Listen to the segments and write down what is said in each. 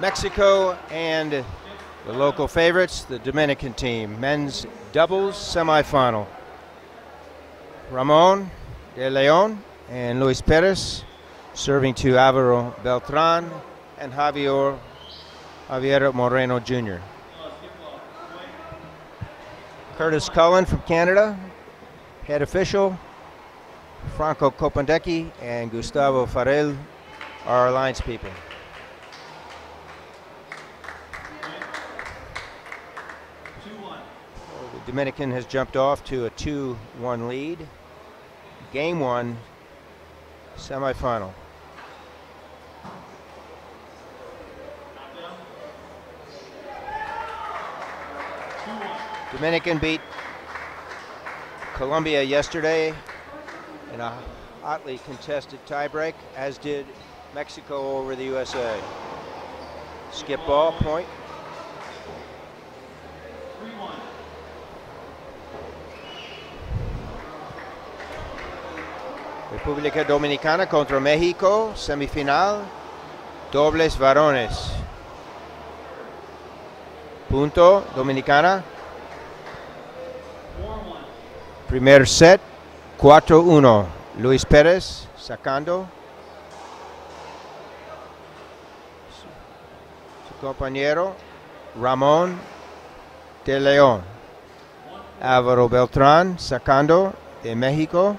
Mexico and the local favorites, the Dominican team, men's doubles semifinal. Ramon de Leon and Luis Perez serving to Alvaro Beltran and Javier, Javier Moreno Jr. Curtis Cullen from Canada, head official. Franco Copandecchi and Gustavo Farel are alliance people. Dominican has jumped off to a 2 1 lead. Game one, semifinal. Dominican beat Colombia yesterday in a hotly contested tiebreak, as did Mexico over the USA. Skip ball, point. República Dominicana contra México, semifinal, dobles varones. Punto, Dominicana. Primer set, 4-1. Luis Pérez sacando. Su, compañero Ramón de León. Álvaro Beltrán sacando de México.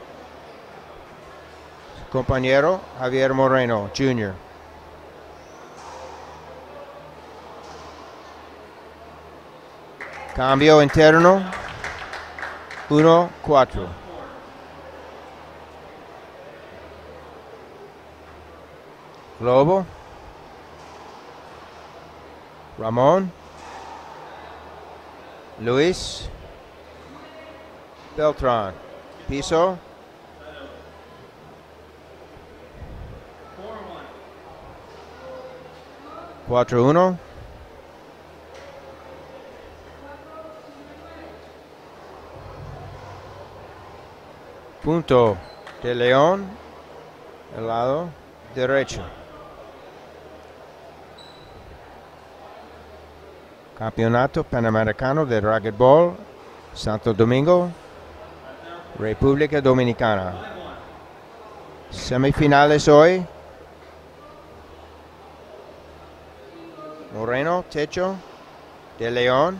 Compañero Javier Moreno Jr. Cambio interno. 1-4. Globo. Ramón. Luis. Beltran. Piso. Cuatro uno. Punto de León, el lado derecho. Campeonato Panamericano de Racquetball, Santo Domingo, República Dominicana. Semifinales hoy. De León.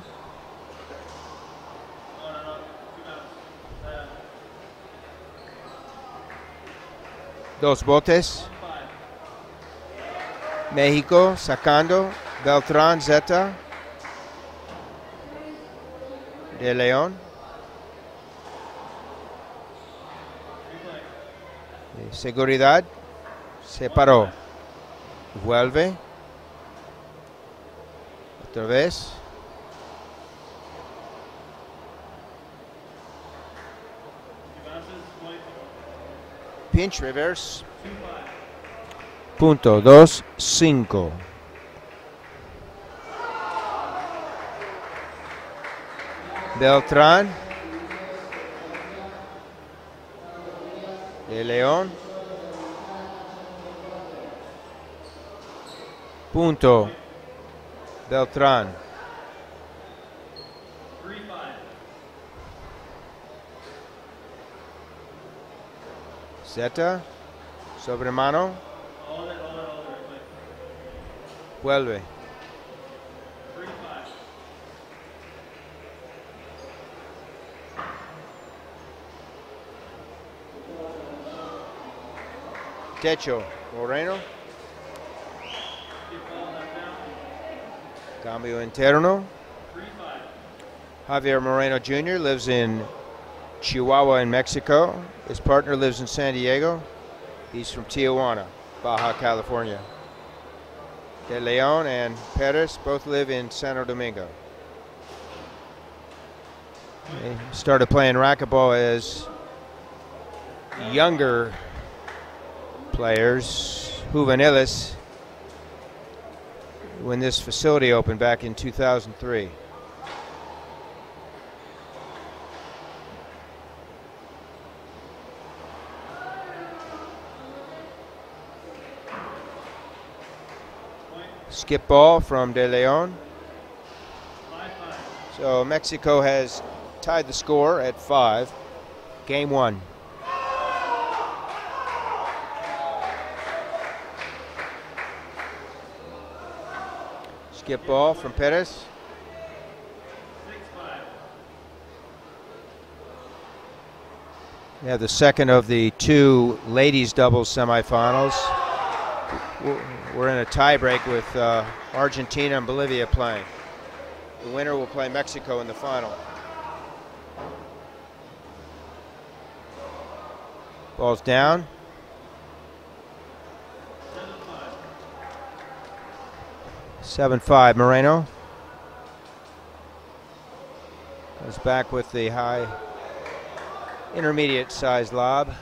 Dos botes. México sacando. Beltrán Zeta. De León. Eh, Seguridad. Se paró. Vuelve. Otra vez. Pinch reverse. Punto dos cinco. Beltrán. De León. Punto. Beltrán. Zeta. Sobre mano. Vuelve. Techo. Moreno. Cambio interno. Javier Moreno Jr. lives in Chihuahua in Mexico. His partner lives in San Diego. He's from Tijuana, Baja California. De Leon and Perez both live in Santo Domingo. They started playing racquetball as younger players, juveniles, when this facility opened back in 2003. Skip ball from De Leon. So Mexico has tied the score at five. Game one. Skip ball from Perez. Yeah, the second of the two ladies doubles semifinals. We're in a tiebreak with uh, Argentina and Bolivia playing. The winner will play Mexico in the final. Ball's down. Seven five Moreno. Goes back with the high intermediate size lob.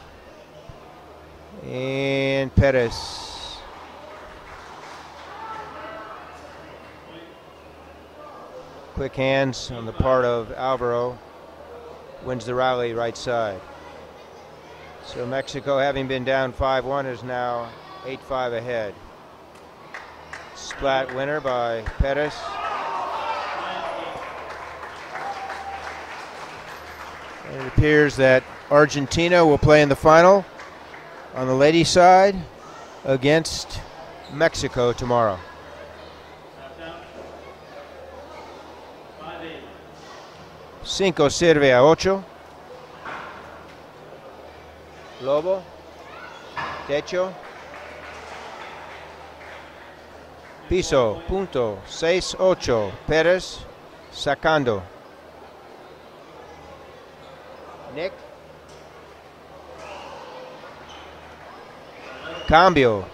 And Perez. Quick hands on the part of Alvaro. Wins the rally right side. So Mexico having been down 5-1 is now 8-5 ahead splat winner by Perez. And it appears that Argentina will play in the final on the ladies' side against Mexico tomorrow. Cinco sirve a ocho. Lobo. Techo. Piso, punto, 6-8, Pérez sacando. Nick. Cambio.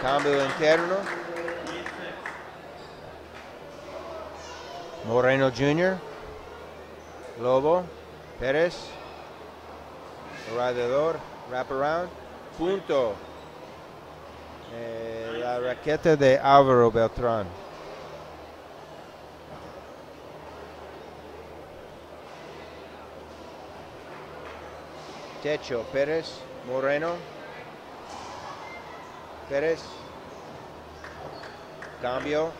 Cambio interno. Moreno Jr., Lobo, Perez, Radiador, wraparound, punto. Eh, la raqueta de Álvaro Beltrán. Techo, Pérez, Moreno, Pérez, cambio,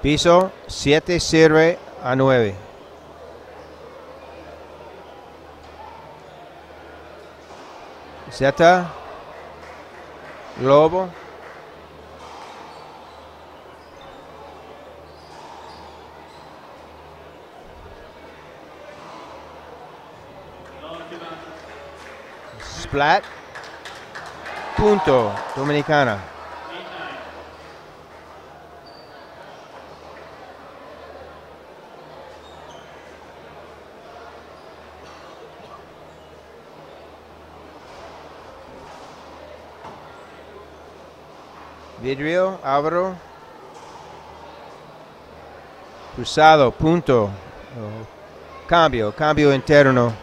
Piso 7 sirve a 9. Zeta. Lobo. Splat. Punto. Dominicana. Vidrio, Álvaro. Cruzado, punto. Cambio, cambio interno.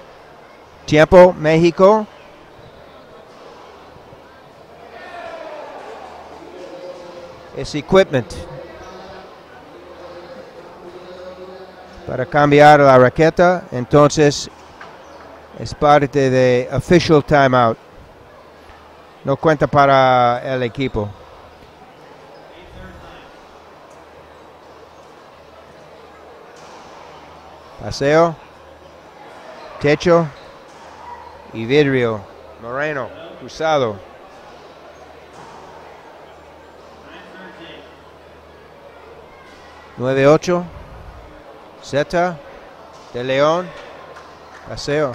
Tiempo, México. Es equipment. Para cambiar la raqueta, entonces es parte de official timeout. No cuenta para el equipo. Paseo, Techo y Vidrio. Moreno, Cruzado. Nueve ocho. Zeta. De León. Paseo.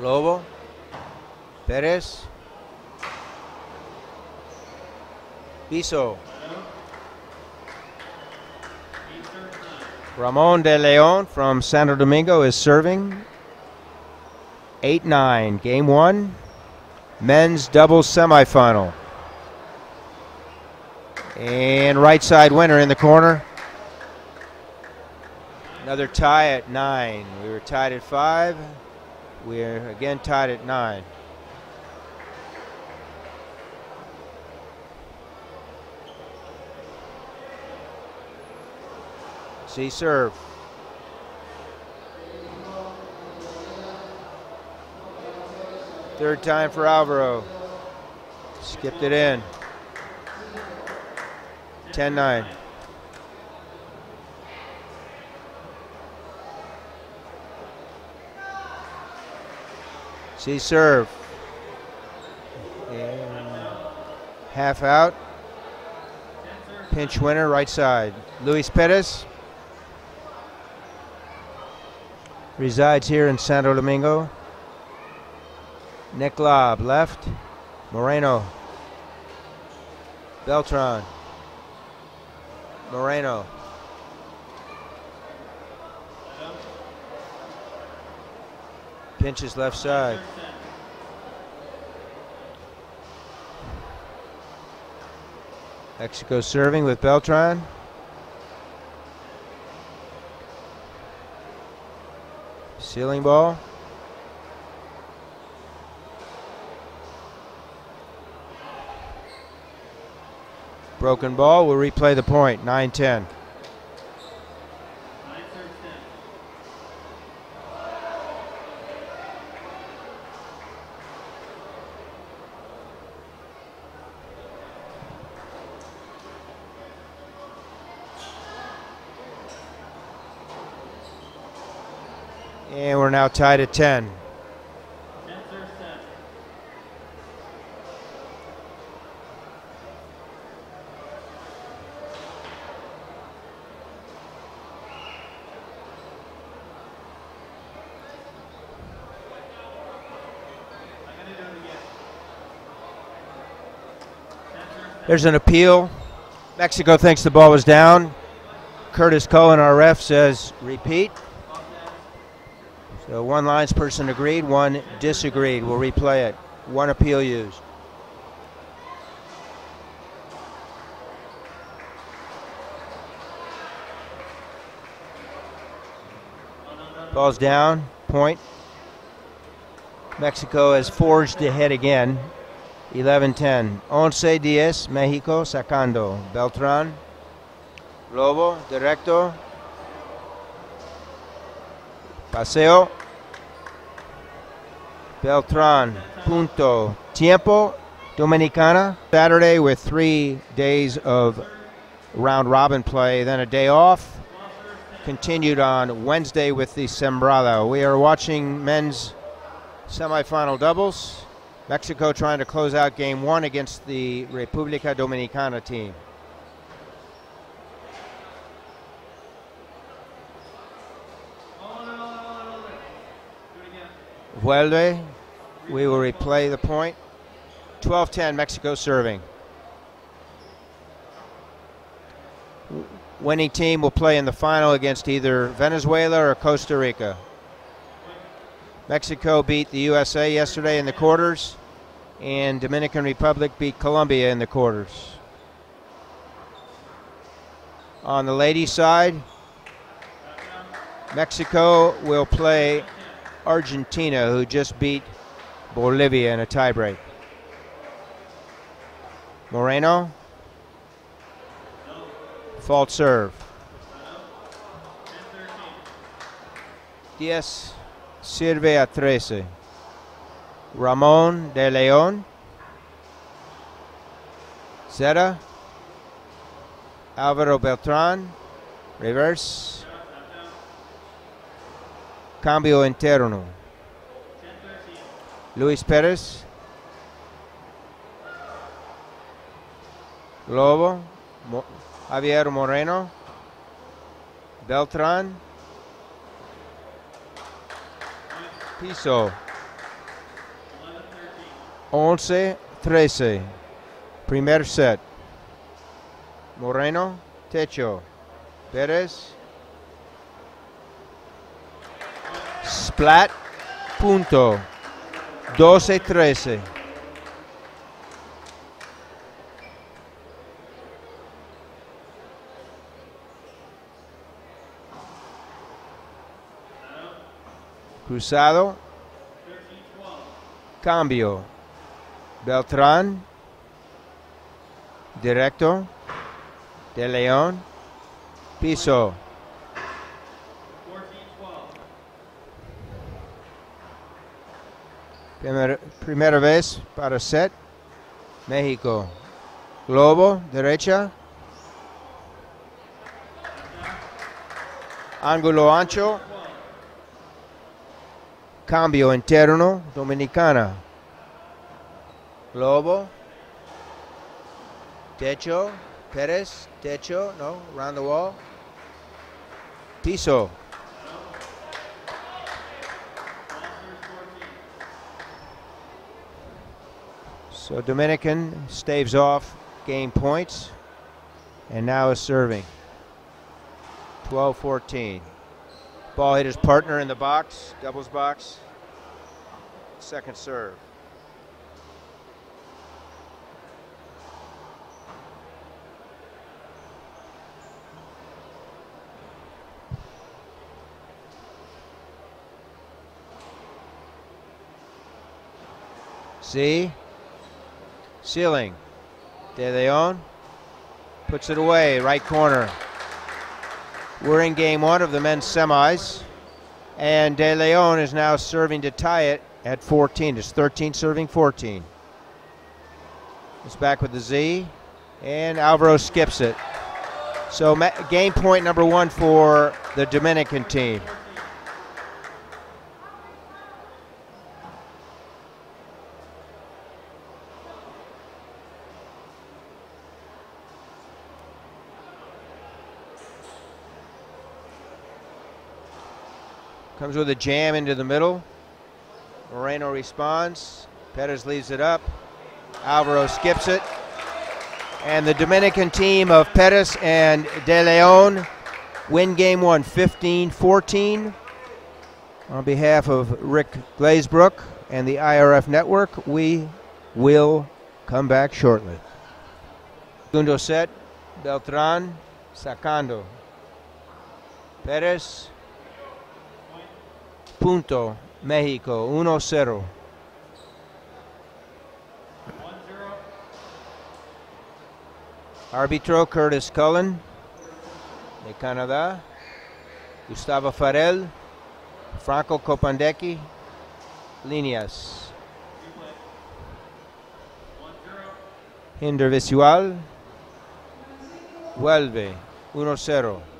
Lobo. Pérez. Piso. Ramon de Leon from Santo Domingo is serving. 8 9. Game one, men's doubles semifinal. And right side winner in the corner. Another tie at 9. We were tied at 5. We're again tied at 9. See serve. Third time for Alvaro. Skipped it in. 10 9. See serve. And half out. Pinch winner, right side. Luis Perez resides here in Santo Domingo. Nick Lob, left. Moreno. Beltran. Moreno. Pinches left side. Mexico serving with Beltran. Ceiling ball. Broken ball. We'll replay the point. 9 10. And we're now tied at 10. There's an appeal. Mexico thinks the ball was down. Curtis Cullen, our ref, says repeat. So one lines person agreed, one disagreed. We'll replay it. One appeal used. Ball's down, point. Mexico has forged ahead again. 11-10. 11-10, Mexico sacando. Beltran, Lobo, directo. Paseo. Beltran, punto. Tiempo, Dominicana. Saturday with three days of round robin play, then a day off. Continued on Wednesday with the Sembrado. We are watching men's semifinal doubles. Mexico trying to close out game one against the República Dominicana team. Vuelve. We will replay the point. 12 10, Mexico serving. Winning team will play in the final against either Venezuela or Costa Rica. Mexico beat the USA yesterday in the quarters, and Dominican Republic beat Colombia in the quarters. On the ladies' side, Mexico will play Argentina, who just beat Bolivia in a tiebreak. Moreno, fault serve. Diaz sirve a 13. Ramon de Leon. Zeta. Alvaro Beltran. Reverse. Cambio interno. Luis Perez. Lobo. Javier Moreno. Beltran. Piso. 11-13. Primer set. Moreno, Techo. Perez. Splat. punto. 12-13. Cruzado. Cambio. Beltrán. Directo. De León. Piso. Primer- primera vez para set. México. Globo, derecha. Ángulo ancho. Cambio interno, Dominicana. Globo. Techo. Pérez. Techo. No. Around the wall. Piso. So Dominican staves off game points and now is serving. 12 14. Ball hit his partner in the box, doubles box. Second serve. See? Ceiling. De Leon puts it away, right corner. We're in game one of the men's semis, and De Leon is now serving to tie it at 14. It's 13 serving 14. It's back with the Z, and Alvaro skips it. So game point number one for the Dominican team. Comes with a jam into the middle. Moreno responds. Perez leaves it up. Alvaro skips it. And the Dominican team of Perez and De Leon win game one 15 14. On behalf of Rick Glazebrook and the IRF network, we will come back shortly. Segundo set, Beltran sacando. Perez punto México 1-0. Árbitro Curtis Cullen de Canadá. Gustavo Farel, Franco Copandecki, líneas. Hinder visual. Vuelve 1-0.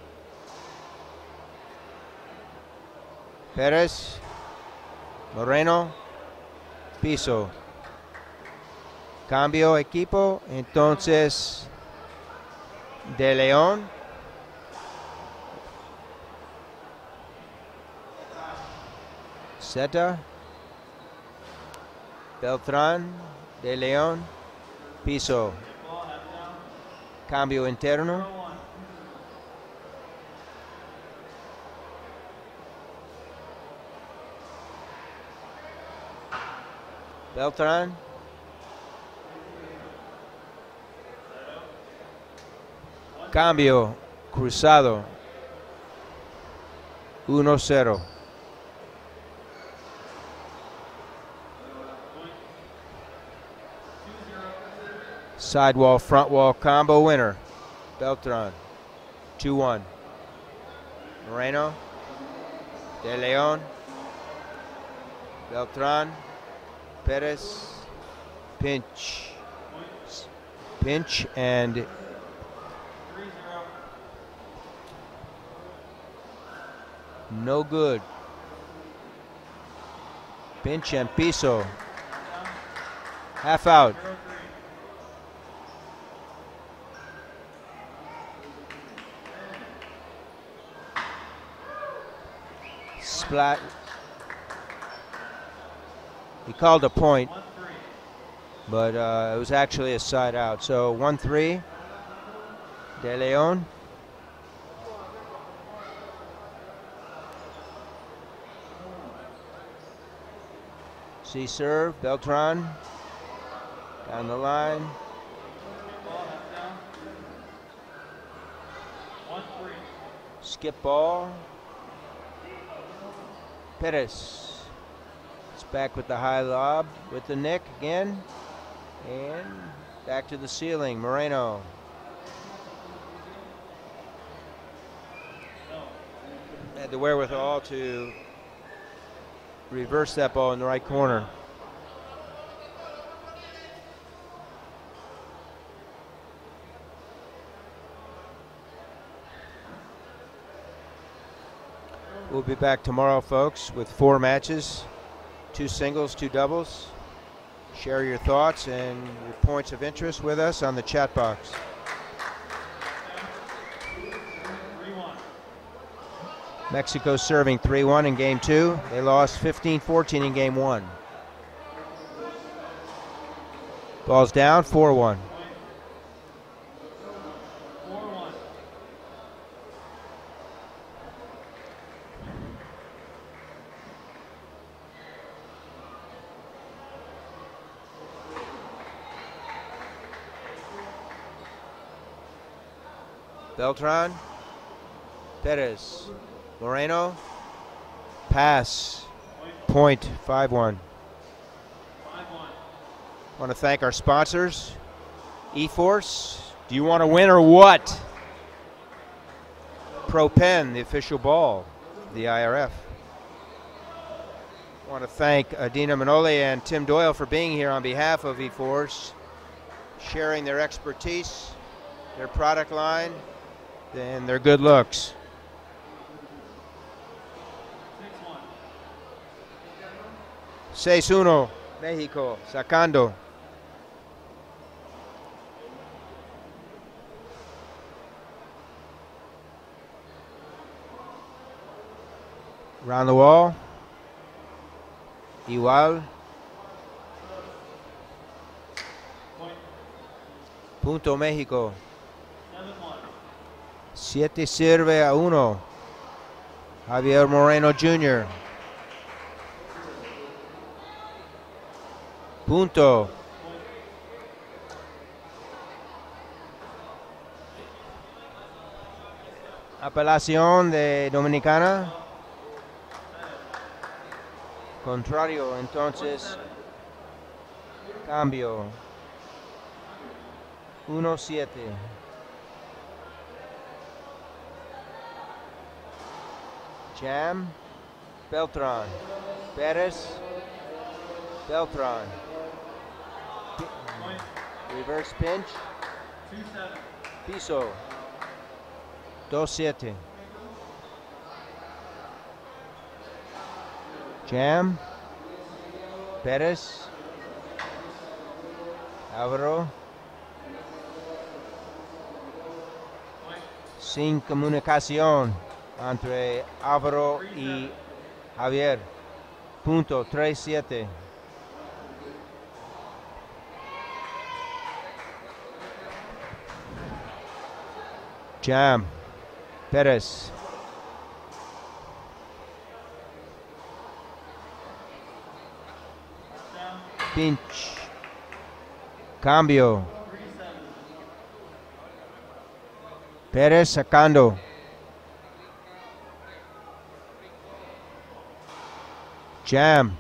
Pérez, Moreno, piso. Cambio equipo, entonces De León. Zeta, Beltrán, De León, piso. Cambio interno. Beltrán. Cambio cruzado. 1-0. Sidewall, front wall combo winner. Beltran. 2 1. Moreno. De Leon. Beltran. Perez. Pinch. Pinch and no good. Pinch and piso. Half out. Splat. He called a point, but uh, it was actually a side out. So 1 3. De Leon. C serve, Beltran. Down the line. Skip ball. Perez. Back with the high lob with the nick again. And back to the ceiling. Moreno. Had the wherewithal to reverse that ball in the right corner. We'll be back tomorrow, folks, with four matches two singles, two doubles. Share your thoughts and your points of interest with us on the chat box. Mexico serving 3 1 in game two. They lost 15 14 in game one. Ball's down 4 Beltran, Perez, Moreno, pass, point, 5-1. Want to thank our sponsors, eForce. Do you want to win or what? ProPen, the official ball, the IRF. want to thank Adina Manoli and Tim Doyle for being here on behalf of eForce, sharing their expertise, their product line, and their good looks. Seis uno, Mexico, sacando. Round the wall. Igual. Punto México. 7 sirve a 1. Javier Moreno Jr. Punto. Apelación de Dominicana. Contrario, entonces cambio. 1-7. Jam, Beltran, Perez, Beltran. Reverse pinch. Piso. 2-7. Jam. Perez. Alvaro. Sin comunicación entre Álvaro y Javier. Punto 3-7. Jam. Perez. Pinch. Cambio. Perez sacando. Jam.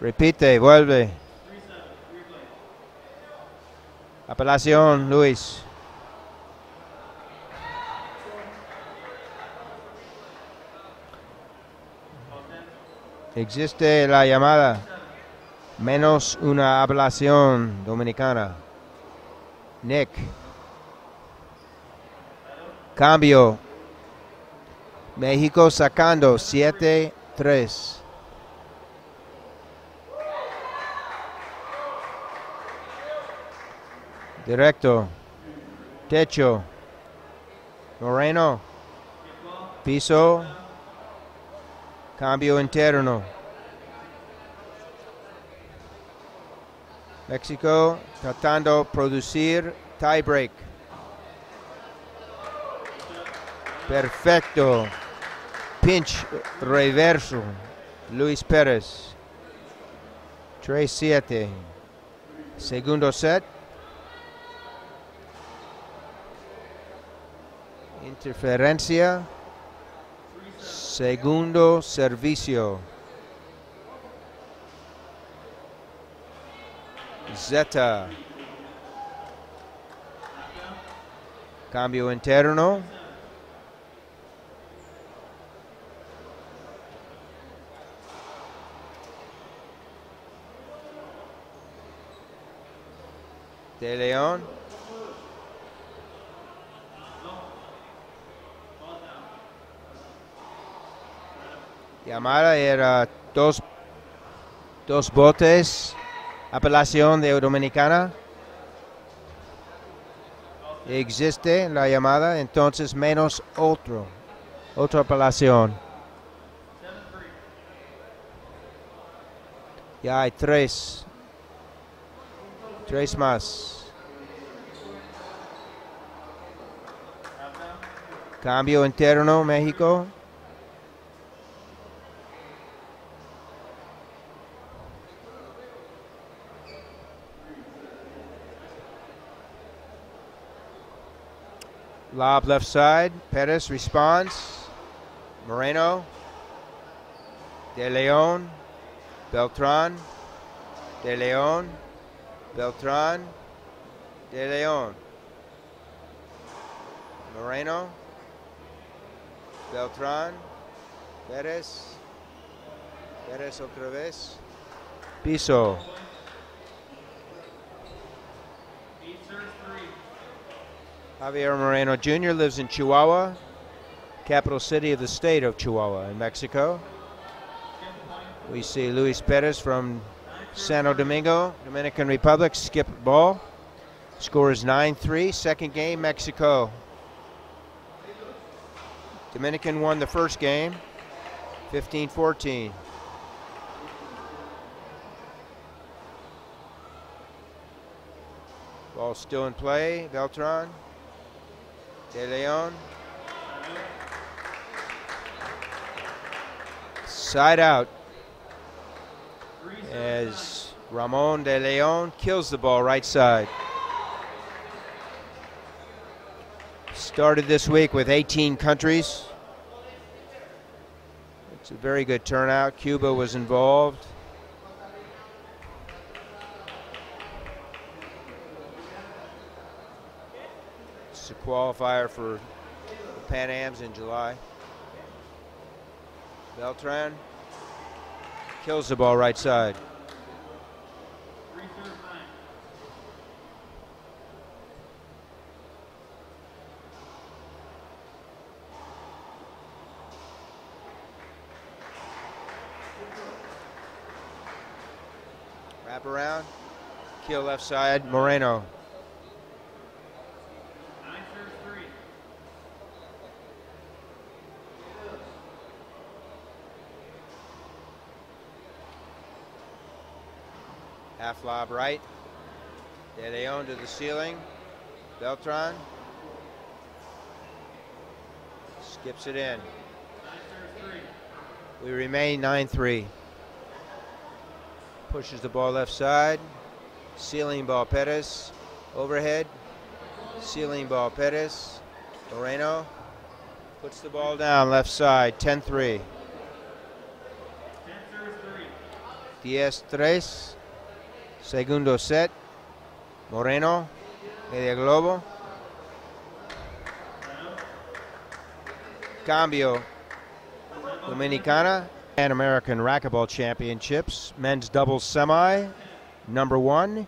Repite, vuelve. Apelación, Luis. Existe la llamada menos una apelación dominicana. Nick. Cambio. México sacando 7-3. Directo. Techo. Moreno. Piso. Cambio interno. México tratando producir tie break. Perfecto. Pinch reverso. Luis Perez. 3-7. Segundo set. Interferencia. Segundo servicio. Zeta. Cambio interno. De León. Llamada era dos, dos botes, apelación de Dominicana. Existe la llamada, entonces menos otro, otra apelación. Ya hay tres, tres más. Cambio interno, México. Lob left side. Perez responds. Moreno. De Leon. Beltran. De Leon. Beltran. De Leon. Moreno. Beltran. Perez. Perez otra vez. Piso. Javier Moreno Jr. lives in Chihuahua, capital city of the state of Chihuahua in Mexico. We see Luis Perez from Santo Domingo, Dominican Republic, skip ball. Score is 9 3. Second game, Mexico. Dominican won the first game, 15 14. Ball still in play. Beltran. De Leon. Side out as Ramon De Leon kills the ball right side. Started this week with 18 countries. It's a very good turnout. Cuba was involved. It's a qualifier for the Pan Ams in July. Beltran kills the ball right side. Wrap around, kill left side, Moreno. Half lob right. De Leon to the ceiling. Beltran. Skips it in. We remain 9 3. Pushes the ball left side. Ceiling ball Perez. Overhead. Ceiling ball Perez. Moreno. Puts the ball down left side. 10 3. 10-3. Diez tres. Segundo set. Moreno, media globo. Cambio. Dominicana. Pan American Racquetball Championships. Men's doubles semi. Number one.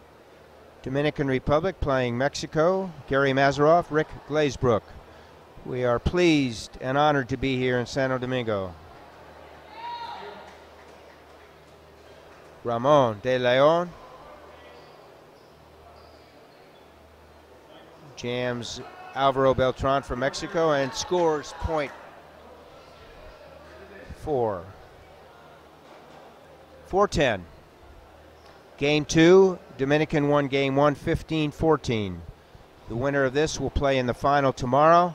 Dominican Republic playing Mexico. Gary Mazaroff, Rick Glazebrook. We are pleased and honored to be here in Santo Domingo. Ramon de Leon. Jams Alvaro Beltran from Mexico and scores point four. 410. Game two, Dominican won game one 15 14. The winner of this will play in the final tomorrow.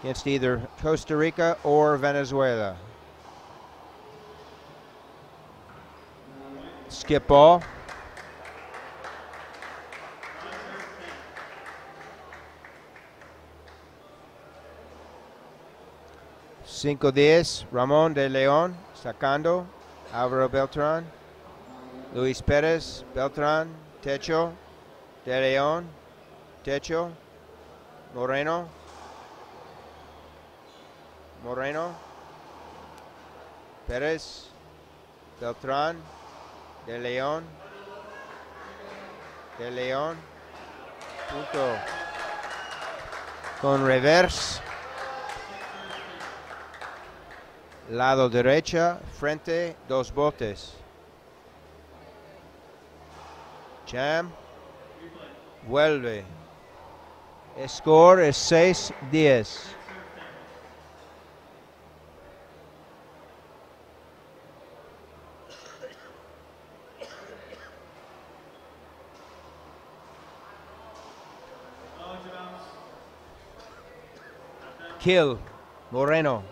against either Costa Rica or Venezuela. Skip ball. Cinco diez, Ramón de León sacando, Álvaro Beltrán, Luis Pérez, Beltrán, Techo, de León, Techo, Moreno, Moreno, Pérez, Beltrán, de León, de León, punto. Con reverse, lado derecha, frente, dos botes. Jam, vuelve. Score es 6-10. Kill, Moreno.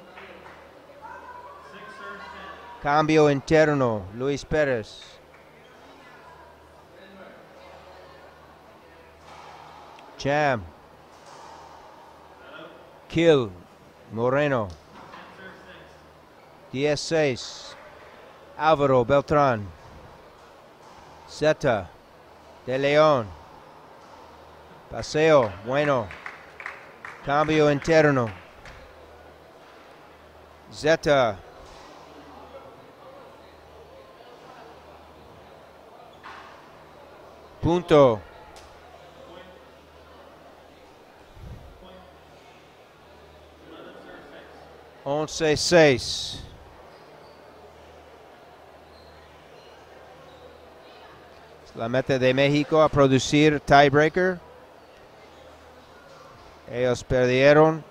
Cambio interno, Luis Pérez. Jam. Kill, Moreno. 16. Álvaro Beltrán. Zeta. De León. Paseo, bueno. Cambio interno. Zeta. Punto. Once seis. La meta de México a producir tiebreaker. Ellos perdieron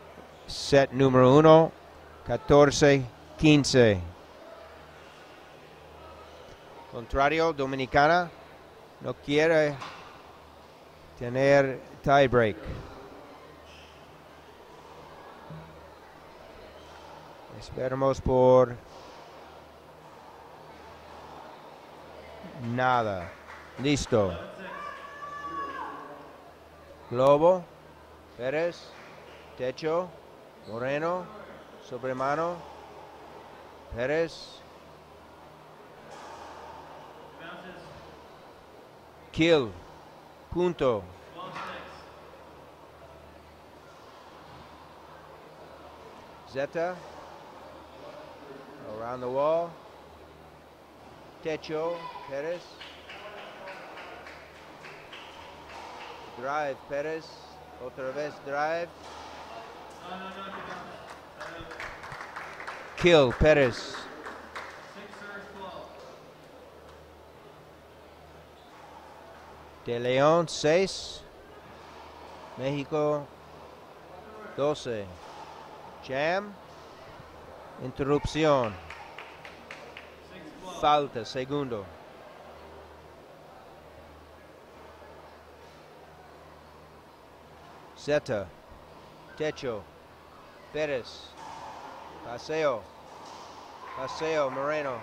set número uno, 14-15. Contrario, Dominicana no quiere tener tiebreak. Esperamos por nada. Listo. Globo, Pérez, Techo, Moreno, Sobremano, Pérez, Kill, punto. Zeta, around the wall. Techo, Perez. Drive, Perez. Otra vez drive. Kill, Perez. De León, 6. México, 12. Jam. Interrupción. Falta, segundo. Zeta. Techo. Pérez. Paseo. Paseo, Moreno.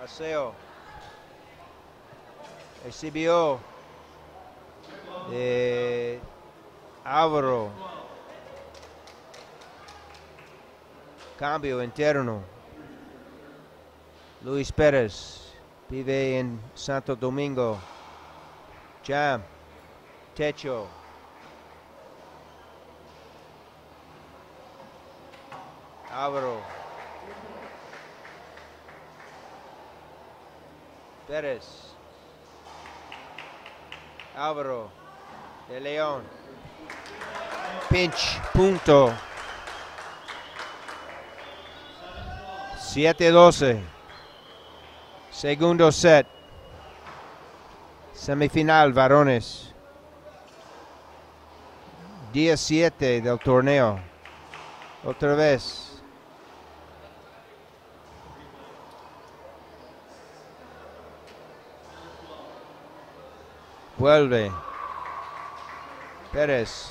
Paseo. Exhibió. De Álvaro. Cambio interno. Luis Pérez. Vive en Santo Domingo. Jam. Techo. Álvaro. Pérez. Álvaro. De León. Pinch. Punto. 7-12. Segundo set. Semifinal, varones. Día 7 del torneo. Otra vez. Vuelve. Pérez.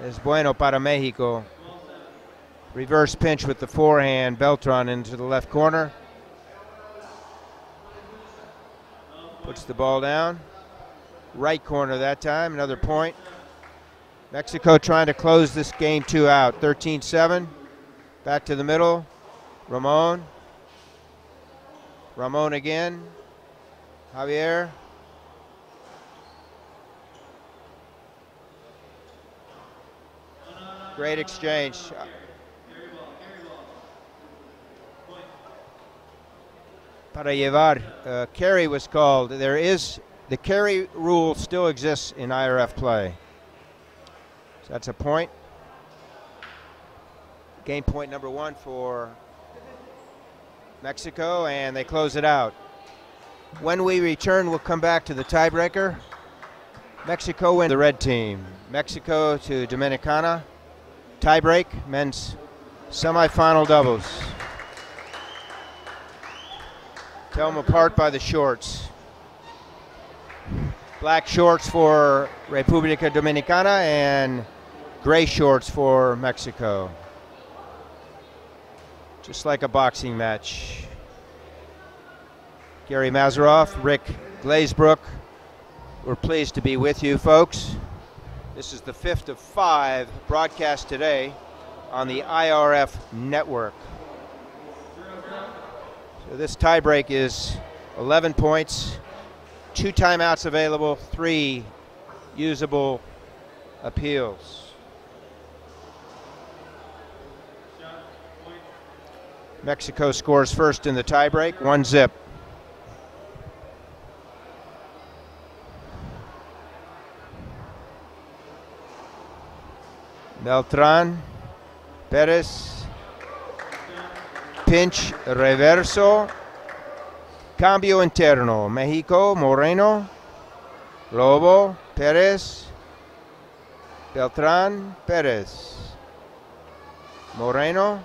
Es bueno para Mexico. Reverse pinch with the forehand. Beltran into the left corner. Puts the ball down. Right corner that time. Another point. Mexico trying to close this game two out. 13 7. Back to the middle. Ramon. Ramon again. Javier. Great exchange. Para llevar, uh, carry was called. There is the carry rule still exists in IRF play. So that's a point. Game point number one for Mexico, and they close it out. When we return, we'll come back to the tiebreaker. Mexico win the red team. Mexico to Dominicana. Tiebreak, men's semifinal doubles. Tell them apart by the shorts. Black shorts for República Dominicana and gray shorts for Mexico. Just like a boxing match. Gary Mazeroff, Rick Glazebrook, we're pleased to be with you, folks. This is the fifth of five broadcast today on the IRF network. So this tiebreak is 11 points, two timeouts available, three usable appeals. Mexico scores first in the tiebreak, one zip. Beltran, Perez, pinch, reverso, cambio interno, Mexico, Moreno, Lobo, Perez, Beltran, Perez, Moreno,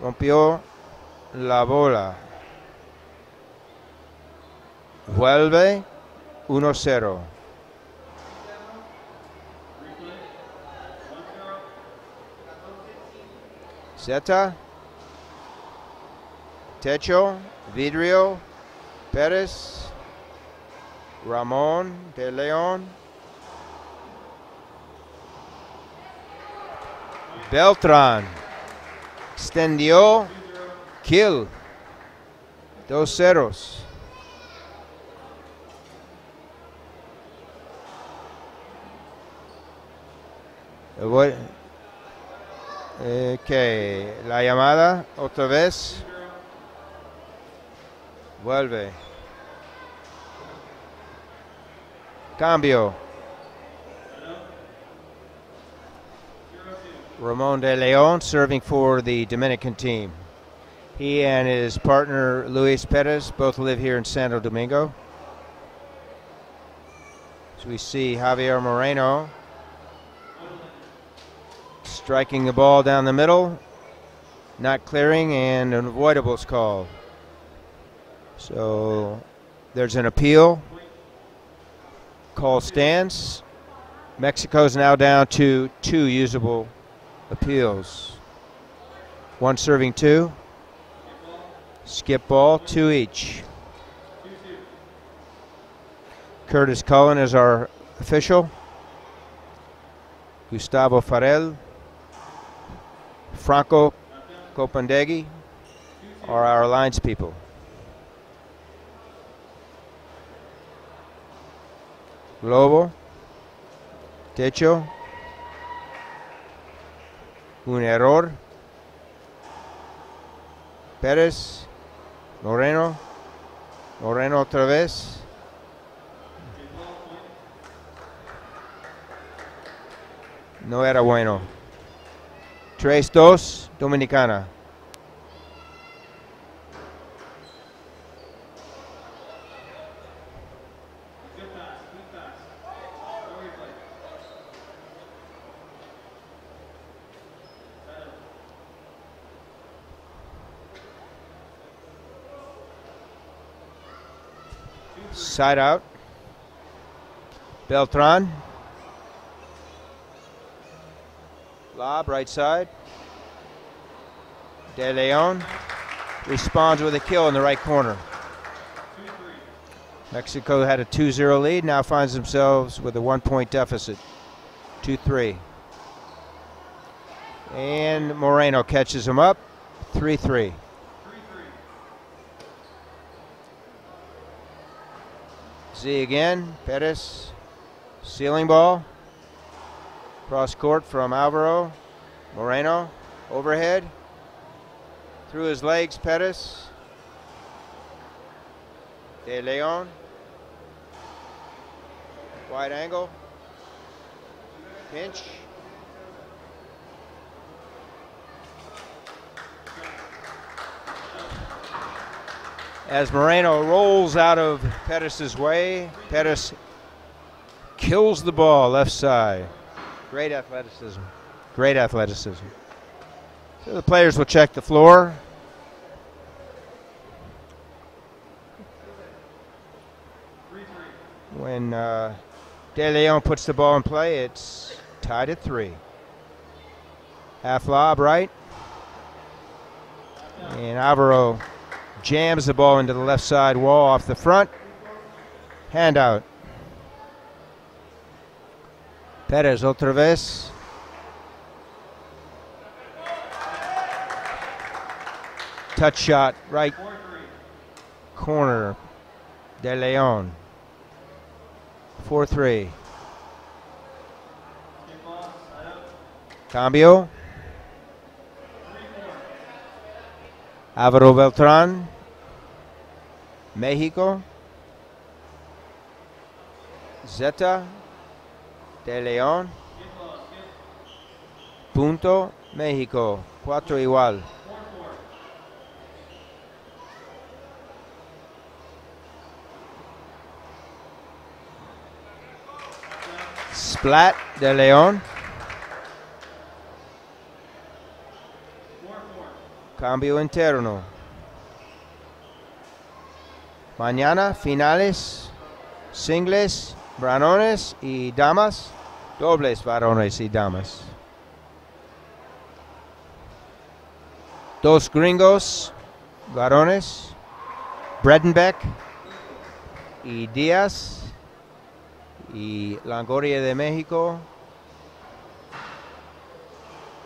rompió la bola. Vuelve 1-0. Zeta, Techo, Vidrio, Perez, Ramon de Leon, Beltran, extendió, kill, dos ceros. Voy- Ok, la llamada otra vez. Vuelve. Cambio. Ramon de Leon serving for the Dominican team. He and his partner Luis Perez both live here in Santo Domingo. So we see Javier Moreno striking the ball down the middle, not clearing, and an avoidable's called. So there's an appeal. Call stands. Mexico's now down to two usable appeals. One serving two. Skip ball, two each. Curtis Cullen is our official. Gustavo Farel, Franco Copandegui are our alliance people. Globo, Techo, un error, Pérez, Moreno, Moreno otra vez. No era bueno. 3-2, Dominicana. Side out. Beltran. Lob, right side. De Leon responds with a kill in the right corner. Mexico had a 2 0 lead, now finds themselves with a one point deficit. 2 3. And Moreno catches him up. 3 3. Z again. Perez. Ceiling ball. Cross court from Alvaro. Moreno. Overhead. Through his legs, Perez. De Leon. Wide angle. Pinch. As Moreno rolls out of Pettis' way, Pettis kills the ball left side. Great athleticism. Great athleticism. So the players will check the floor. When uh, De Leon puts the ball in play, it's tied at three. Half lob right. And Alvaro jams the ball into the left side wall off the front. Handout. Perez otra vez. Touch shot right corner. De Leon. 4 3. Cambio. Alvaro Beltran. Mexico. Zeta. De Leon. Punto. México. 4 igual. Splat de León. Cambio interno. Mañana finales, singles, varones y damas, dobles varones y damas. Dos gringos, varones, Bredenbeck y Díaz y Langoria de México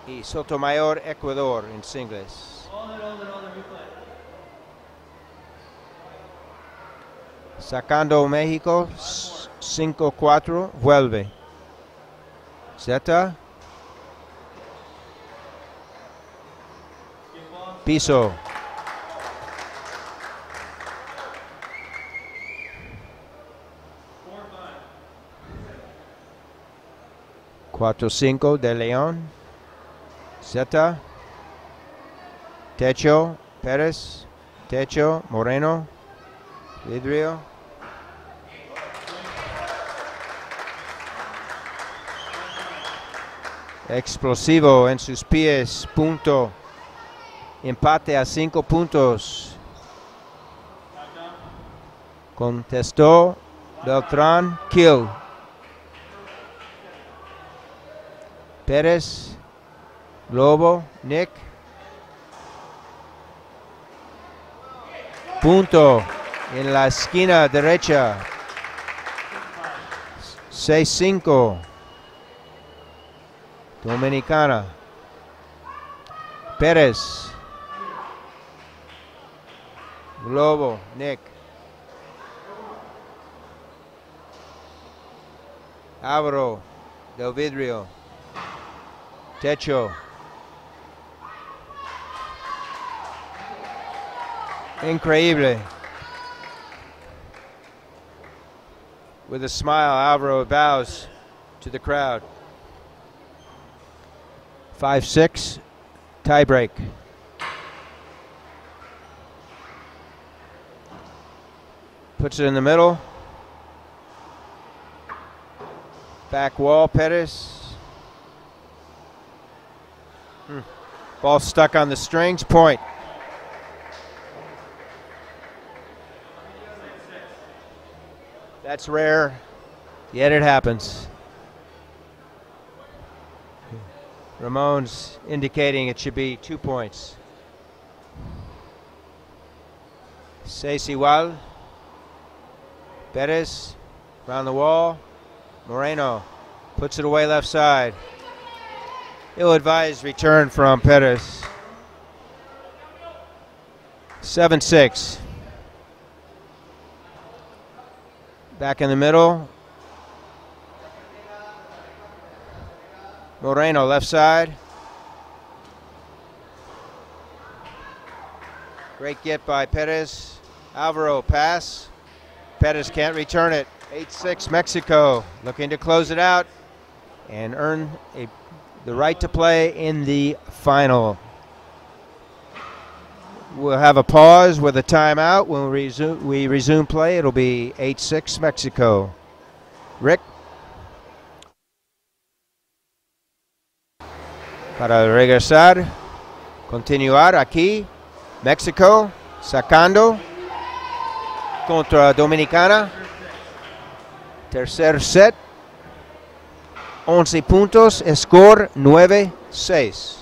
y Sotomayor Ecuador en singles. Sacando México 5-4, vuelve. Z. Piso. Cuatro cinco de León. Z. Techo. Pérez. Techo. Moreno. Vidrio. Explosivo en sus pies. Punto. Empate a cinco puntos. Contestó Beltrán. Kill. Pérez. Lobo. Nick. Punto en la esquina derecha. 6-5. Dominicana. Pérez. Globo. Nick. Abro. Del Vidrio. Techo. Increíble. With a smile, Alvaro bows to the crowd. 5 6, tie break. Puts it in the middle. Back wall, Pettis. Hmm. Ball stuck on the strings, point. That's rare, yet it happens. Ramon's indicating it should be two points. Seis igual. Perez around the wall. Moreno puts it away left side. Ill advised return from Perez. 7 6. Back in the middle. Moreno left side. Great get by Perez. Alvaro pass. Perez can't return it. 8 6 Mexico looking to close it out and earn a, the right to play in the final. We'll have a pause with a timeout. When we resume, we resume play, it'll be 8 6 Mexico. Rick? Para regresar, continuar aquí, México sacando contra Dominicana. Tercer set, 11 puntos, score 9-6.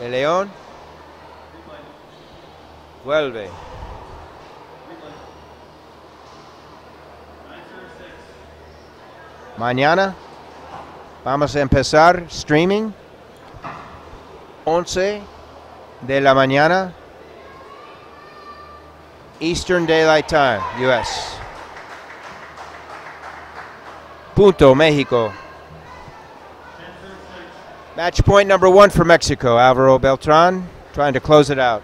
El León vuelve. Mañana vamos a empezar streaming 11 de la mañana Eastern Daylight Time, US. Punto, Mexico. Match point number one for Mexico. Alvaro Beltran trying to close it out.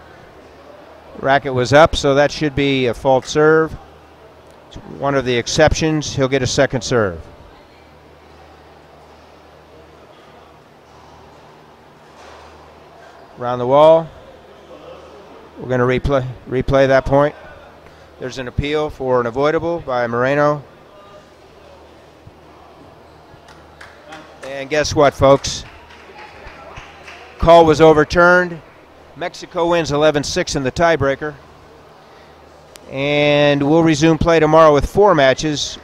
Racket was up, so that should be a fault serve. It's one of the exceptions. He'll get a second serve. Around the wall. We're going to replay replay that point. There's an appeal for an avoidable by Moreno. And guess what, folks? Call was overturned. Mexico wins 11 6 in the tiebreaker. And we'll resume play tomorrow with four matches.